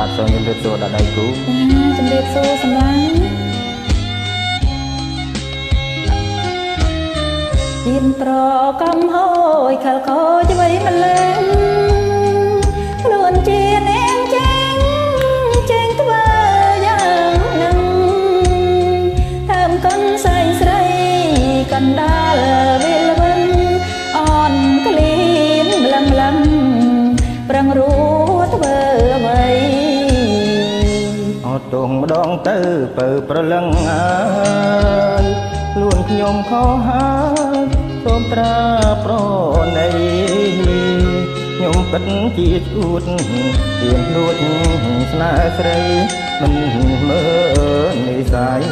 បាទសូមជម្រាបសួរដល់ដៃគូចាជំរាបសួរសម្លាញ់ទៀនប្រកំហួយខលខូចអ្វីម្លេះខ្លួនជានាងចេងចេងធ្វើយ៉ាងនឹងហើមកូនសែងស្រីកណ្ដាលវិលវិនអនក្លៀនម្លឹងម្លឹងប្រឹងរួ ទងម្ដងទៅបើប្រលឹងអើយខ្លួនខ្ញុំខុសហើយសូមត្រាប្រណីខ្ញុំពិតជាឈួតទៀនលួចស្នេហ៍ស្រីមិនមើលនិស័យ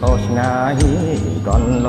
ខុសឆ្ងាយកន្ល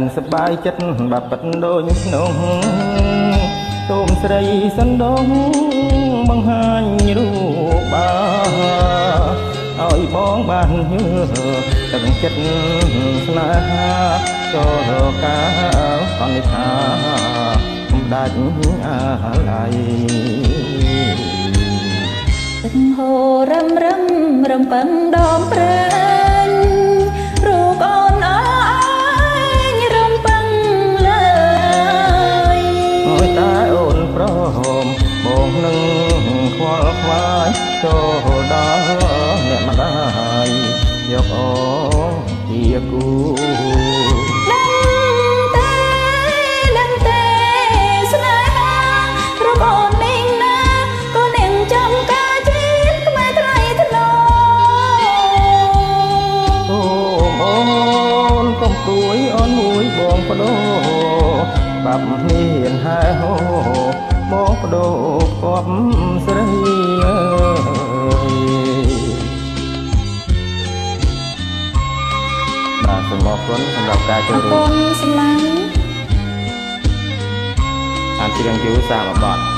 នសប្បាយចិត្តបាប៉ិតដូចក្នុងសូមស្រីសណ្ដងបង្ហាញរូបបាឲ្យបងបានញើទឹកចិត្តស្នេហាចូលកាសន្និដ្ឋាកំដាច់អាឡ័យទឹកហូររឹមរឹមរំពឹងដមព្រែ ចូលដល់អ្នកម្ដាយយកអូជាគូព្រួយអូនមួយបងបដោបាប់មានហែហោ បងបដោគប់ស្រីអើសូមអរគុណសម្រាប់ការចូលរួមអរគុណសម្លាញ់អានច្រៀងយូរសាមបត្តិ